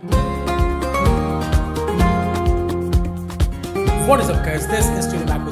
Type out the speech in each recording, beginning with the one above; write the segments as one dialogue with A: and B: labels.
A: What is up guys, this is Studio back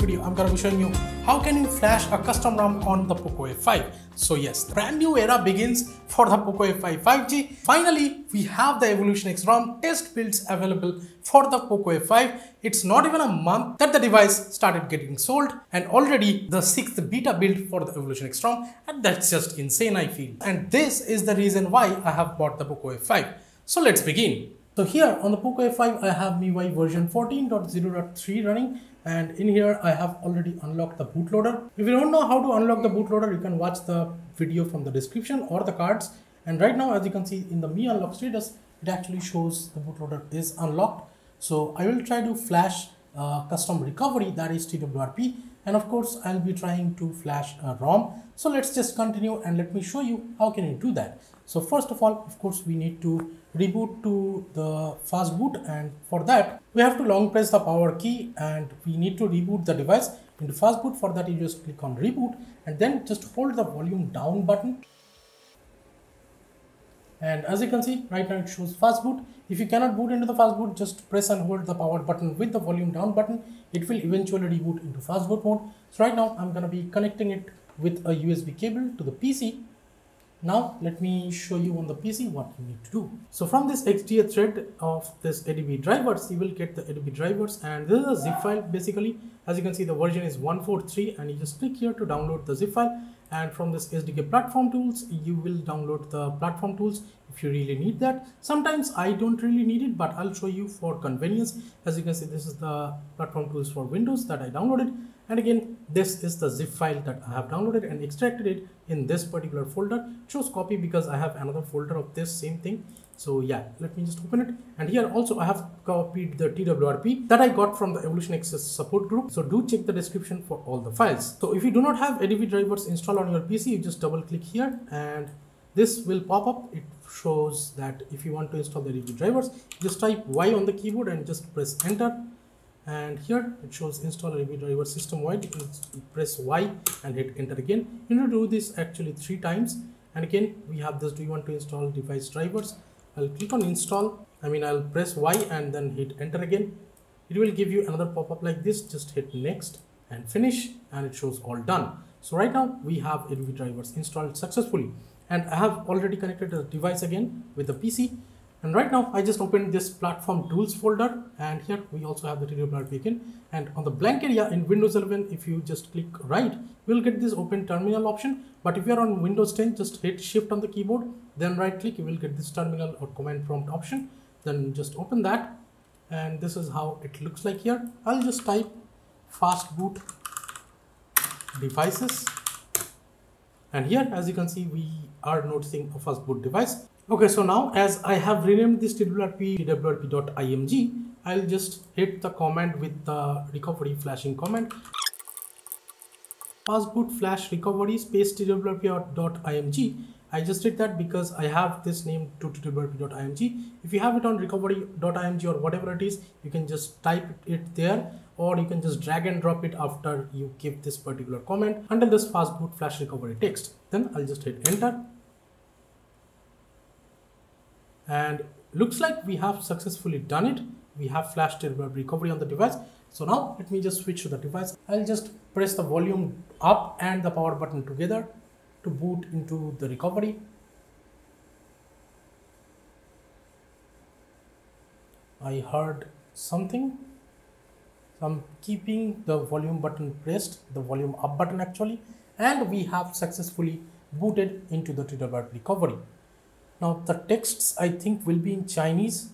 A: video I'm gonna be showing you how can you flash a custom ROM on the POCO F5. So yes, the brand new era begins for the POCO F5 5G. Finally, we have the Evolution X ROM test builds available for the POCO F5. It's not even a month that the device started getting sold and already the sixth beta build for the Evolution X ROM and that's just insane I feel. And this is the reason why I have bought the POCO F5. So let's begin. So here on the POCO F5, I have MIUI version 14.0.3 running and in here I have already unlocked the bootloader. If you don't know how to unlock the bootloader, you can watch the video from the description or the cards. And right now, as you can see in the Mi unlock status, it actually shows the bootloader is unlocked. So I will try to flash uh, custom recovery that is TWRP and of course I'll be trying to flash a ROM. So let's just continue and let me show you how can you do that. So first of all, of course, we need to reboot to the fast boot and for that we have to long press the power key and we need to reboot the device into fast boot. For that you just click on reboot and then just hold the volume down button and as you can see right now it shows fast boot. If you cannot boot into the fast boot just press and hold the power button with the volume down button. It will eventually reboot into fast boot mode. So right now i'm going to be connecting it with a usb cable to the pc now let me show you on the PC what you need to do. So from this XDA thread of this ADB drivers, you will get the ADB drivers. And this is a zip file basically. As you can see the version is 143 and you just click here to download the zip file and from this SDK platform tools you will download the platform tools if you really need that. Sometimes I don't really need it but I'll show you for convenience. As you can see this is the platform tools for Windows that I downloaded and again, this is the zip file that I have downloaded and extracted it in this particular folder. choose copy because I have another folder of this same thing. So yeah, let me just open it. And here also I have copied the TWRP that I got from the Evolution X support group. So do check the description for all the files. So if you do not have ADB drivers installed on your PC, you just double click here and this will pop up. It shows that if you want to install the ADB drivers, just type Y on the keyboard and just press enter and here it shows install ADB driver system wide you press y and hit enter again you need to do this actually three times and again we have this do you want to install device drivers i'll click on install. I mean i'll press y and then hit enter again. It will give you another pop-up like this. Just hit next and finish and it shows all done. So right now we have ADB drivers installed successfully. And i have already connected the device again with the pc and right now I just opened this platform tools folder and here we also have the TWR beacon and on the blank area in Windows 11 if you just click right we'll get this open terminal option. But if you're on Windows 10 just hit shift on the keyboard then right click you will get this terminal or command prompt option. Then just open that and this is how it looks like here. I'll just type fast boot devices. And here as you can see we are noticing a fast boot device Okay, so now as I have renamed this TWRP twrp.img, I'll just hit the command with the recovery flashing command. Fastboot flash recovery space twrp.img. I just did that because I have this name to twrp.img. If you have it on recovery.img or whatever it is, you can just type it there or you can just drag and drop it after you give this particular comment until this fastboot flash recovery text. Then I'll just hit enter and looks like we have successfully done it. We have flashed recovery on the device. So now let me just switch to the device. I'll just press the volume up and the power button together to boot into the recovery. I heard something. So i'm keeping the volume button pressed the volume up button actually. And we have successfully booted into the TWRP recovery now the texts I think will be in Chinese.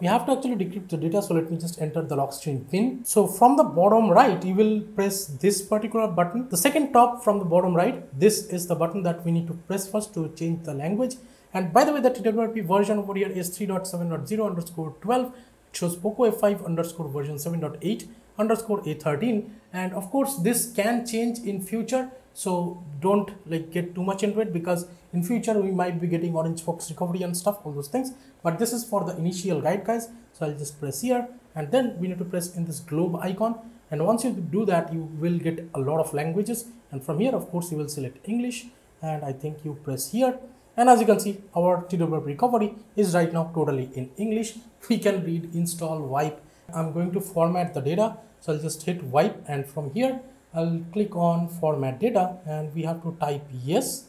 A: We have to actually decrypt the data. So let me just enter the lock screen pin. So from the bottom right, you will press this particular button. The second top from the bottom right, this is the button that we need to press first to change the language. And by the way, the TWRP version over here is 3.7.0 underscore 12. It shows POCO F5 underscore version 7.8 underscore A13. And of course, this can change in future so don't like get too much into it because in future we might be getting orange fox recovery and stuff all those things. But this is for the initial guide guys. So i'll just press here and then we need to press in this globe icon. And once you do that you will get a lot of languages. And from here of course you will select english. And i think you press here. And as you can see our TWRP recovery is right now totally in English. We can read install wipe. I'm going to format the data. So I'll just hit wipe. And from here I'll click on format data and we have to type yes.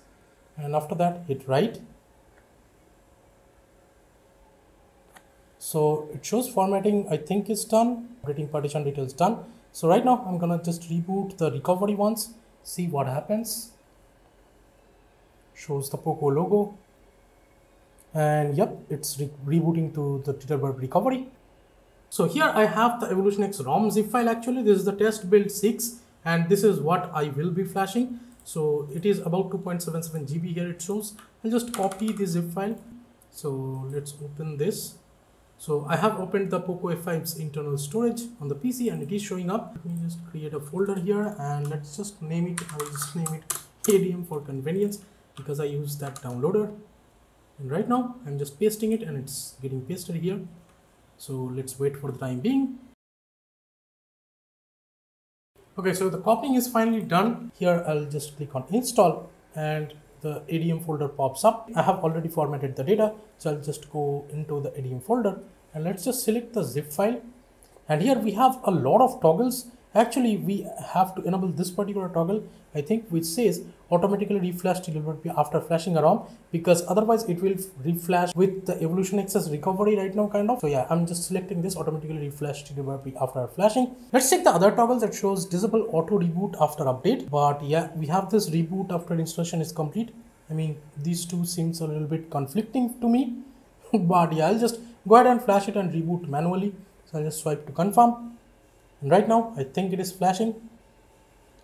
A: And after that hit write so it shows formatting I think is done. Operating partition details done. So right now I'm gonna just reboot the recovery once see what happens. Shows the Poco logo. And yep it's re rebooting to the TWRP recovery. So here I have the EvolutionX ROM zip file actually. This is the test build 6 and this is what I will be flashing. So it is about 2.77 GB here it shows. I'll just copy the zip file. So let's open this. So I have opened the POCO F5's internal storage on the PC and it is showing up. Let me just create a folder here and let's just name it. I will just name it ADM for convenience because I use that downloader. And right now I'm just pasting it and it's getting pasted here. So let's wait for the time being okay so the copying is finally done. Here I'll just click on install and the ADM folder pops up. I have already formatted the data so I'll just go into the ADM folder and let's just select the zip file. And here we have a lot of toggles actually we have to enable this particular toggle. I think which says automatically reflash TWRP after flashing a ROM because otherwise it will reflash with the evolution X recovery right now kind of. So yeah I'm just selecting this automatically reflash TWRP after flashing. Let's check the other toggle that shows disable auto reboot after update. But yeah we have this reboot after installation is complete. I mean these two seems a little bit conflicting to me. But yeah I'll just go ahead and flash it and reboot manually. So I'll just swipe to confirm and right now I think it is flashing.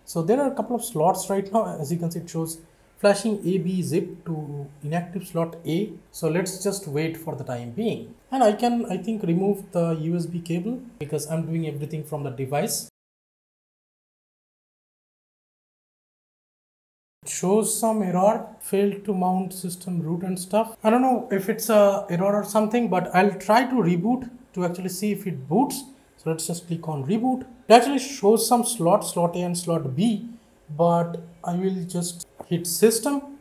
A: So there are a couple of slots right now. As you can see it shows flashing AB zip to inactive slot A. So let's just wait for the time being. And I can I think remove the USB cable because I'm doing everything from the device. Shows some error failed to mount system root and stuff. I don't know if it's a error or something but I'll try to reboot to actually see if it boots so let's just click on reboot. It actually shows some slot, slot A and slot B, but I will just hit system.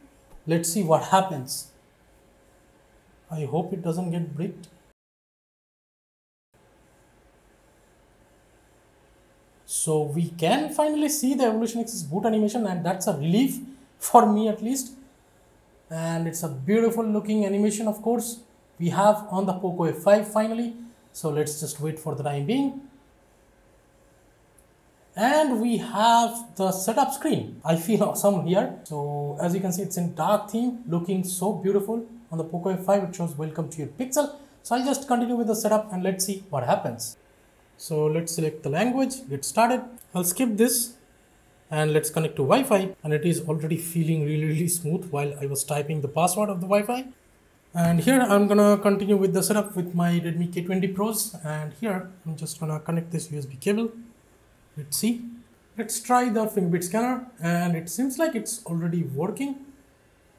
A: Let's see what happens. I hope it doesn't get bricked. So we can finally see the EvolutionX boot animation and that's a relief for me at least. And it's a beautiful looking animation of course we have on the POCO F5 finally so let's just wait for the time being. And we have the setup screen. I feel awesome here. So as you can see, it's in dark theme, looking so beautiful. On the Poco F5, it shows welcome to your Pixel. So I'll just continue with the setup and let's see what happens. So let's select the language, get started. I'll skip this and let's connect to Wi-Fi and it is already feeling really, really smooth while I was typing the password of the Wi-Fi and here I'm gonna continue with the setup with my Redmi K20 Pros. And here I'm just gonna connect this USB cable. Let's see. Let's try the fingerprint scanner. And it seems like it's already working.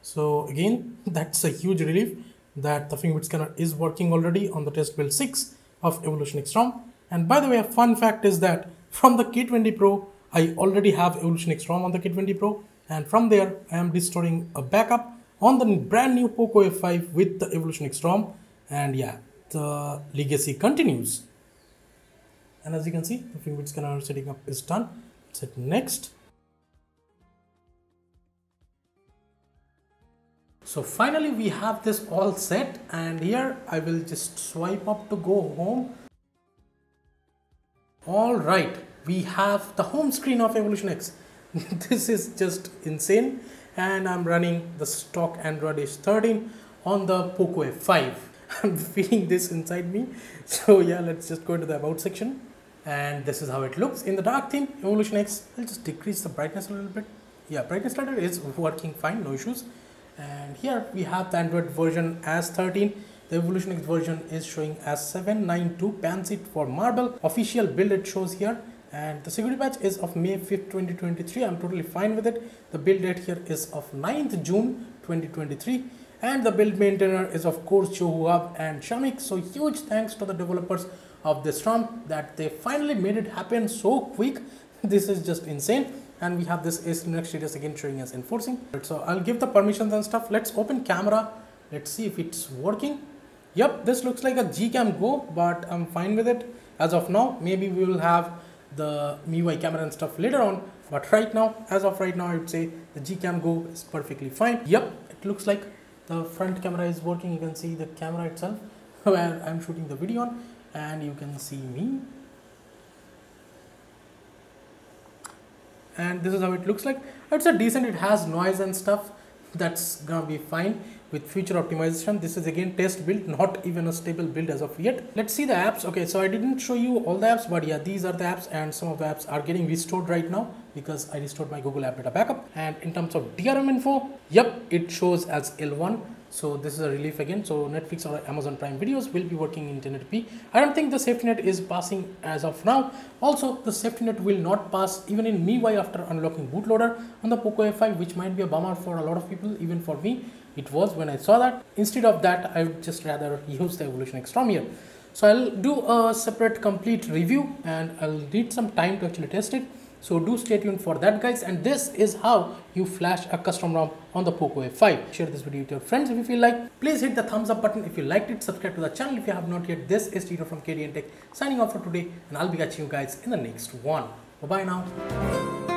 A: So again that's a huge relief that the fingerprint scanner is working already on the test build 6 of EvolutionX ROM and by the way a fun fact is that from the K20 Pro I already have EvolutionX ROM on the K20 Pro. And from there I am restoring a backup on the brand new Poco F5 with the EvolutionX ROM. And yeah the legacy continues. And as you can see the fingerprint scanner setting up is done. Set next. So finally we have this all set. And here I will just swipe up to go home. All right we have the home screen of Evolution X. This is just insane and I'm running the stock Android is 13 on the Poco F5 I'm feeling this inside me. So yeah let's just go into the about section. And this is how it looks in the dark theme Evolution I'll just decrease the brightness a little bit. Yeah brightness slider is working fine no issues. And here we have the Android version as 13 the Evolution X version is showing as 792 Pansy for Marble. Official build it shows here and the security patch is of May 5th 2023 I'm totally fine with it. The build date here is of 9th June 2023 and the build maintainer is of course Chohuab and Shamik. So huge thanks to the developers of this ROM that they finally made it happen so quick. This is just insane. And we have this SELinux status again showing as enforcing. So i'll give the permissions and stuff. Let's open camera. Let's see if it's working. Yep this looks like a gcam go but i'm fine with it. As of now maybe we will have the MIUI camera and stuff later on. But right now as of right now I would say the Gcam Go is perfectly fine. Yep it looks like the front camera is working. You can see the camera itself where I'm shooting the video on and you can see me. And this is how it looks like. It's a decent. It has noise and stuff that's gonna be fine with future optimization. This is again test build not even a stable build as of yet. Let's see the apps. Okay so i didn't show you all the apps but yeah these are the apps and some of the apps are getting restored right now because i restored my google app data backup. And in terms of drm info yep it shows as l1 so this is a relief again. So netflix or amazon prime videos will be working in 1080p i don't think the safety net is passing as of now. Also the safety net will not pass even in MIUI after unlocking bootloader on the poco f5 which might be a bummer for a lot of people even for me. It was when i saw that. Instead of that i would just rather use the evolution X ROM here. So i'll do a separate complete review and i'll need some time to actually test it so do stay tuned for that guys and this is how you flash a custom ROM on the POCO F5. Share this video with your friends if you feel like. Please hit the thumbs up button if you liked it. Subscribe to the channel if you have not yet. This is Tito from KTN Tech signing off for today and I'll be catching you guys in the next one. Bye bye now.